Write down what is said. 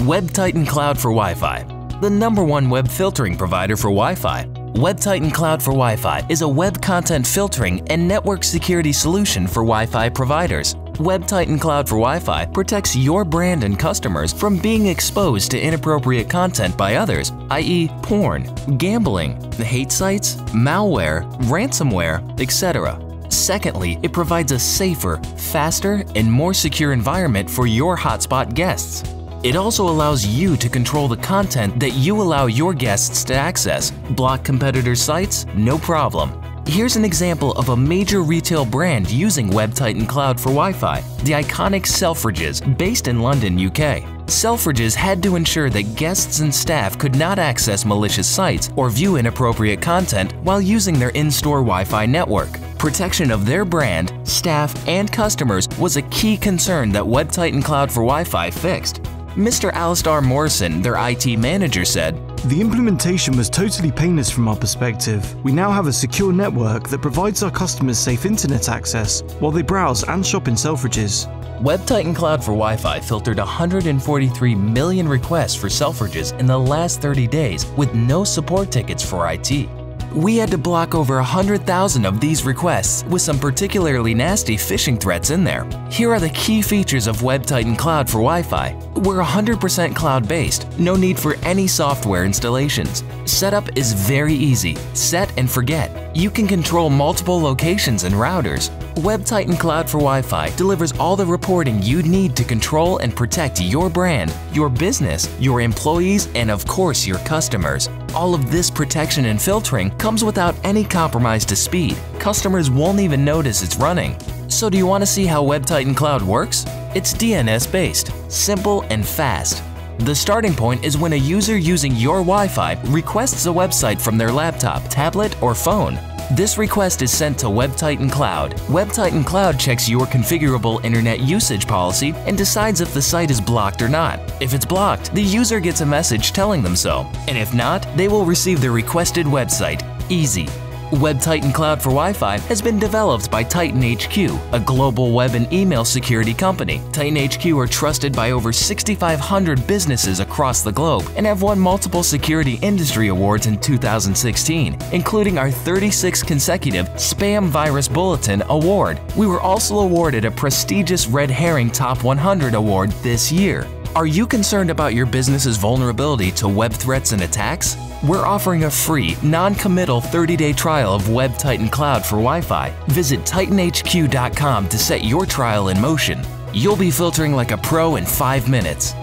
WebTitan Cloud for Wi-Fi, the number one web filtering provider for Wi-Fi. WebTitan Cloud for Wi-Fi is a web content filtering and network security solution for Wi-Fi providers. WebTitan Cloud for Wi-Fi protects your brand and customers from being exposed to inappropriate content by others, i.e. porn, gambling, hate sites, malware, ransomware, etc. Secondly, it provides a safer, faster, and more secure environment for your hotspot guests. It also allows you to control the content that you allow your guests to access. Block competitor sites? No problem. Here's an example of a major retail brand using WebTitan Cloud for Wi-Fi, the iconic Selfridges, based in London, UK. Selfridges had to ensure that guests and staff could not access malicious sites or view inappropriate content while using their in-store Wi-Fi network. Protection of their brand, staff, and customers was a key concern that WebTitan Cloud for Wi-Fi fixed. Mr. Alasdair Morison, their IT manager, said, The implementation was totally painless from our perspective. We now have a secure network that provides our customers safe internet access while they browse and shop in Selfridges. WebTitan Cloud for Wi-Fi filtered 143 million requests for Selfridges in the last 30 days with no support tickets for IT. We had to block over 100,000 of these requests with some particularly nasty phishing threats in there. Here are the key features of WebTitan Cloud for Wi-Fi. We're 100% cloud-based, no need for any software installations. Setup is very easy, set and forget. You can control multiple locations and routers. WebTitan Cloud for Wi-Fi delivers all the reporting you need to control and protect your brand, your business, your employees, and of course your customers. All of this protection and filtering comes without any compromise to speed. Customers won't even notice it's running. So do you want to see how WebTitan Cloud works? It's DNS based, simple and fast. The starting point is when a user using your Wi-Fi requests a website from their laptop, tablet, or phone. This request is sent to WebTitan Cloud. WebTitan Cloud checks your configurable internet usage policy and decides if the site is blocked or not. If it's blocked, the user gets a message telling them so, and if not, they will receive the requested website. Easy. WebTitan Cloud for Wi-Fi has been developed by TitanHQ, a global web and email security company. TitanHQ are trusted by over 6,500 businesses across the globe and have won multiple security industry awards in 2016, including our 36th consecutive Spam Virus Bulletin Award. We were also awarded a prestigious Red Herring Top 100 award this year. Are you concerned about your business's vulnerability to web threats and attacks? We're offering a free, non-committal 30-day trial of WebTitan Cloud for Wi-Fi. Visit titanhq.com to set your trial in motion. You'll be filtering like a pro in 5 minutes.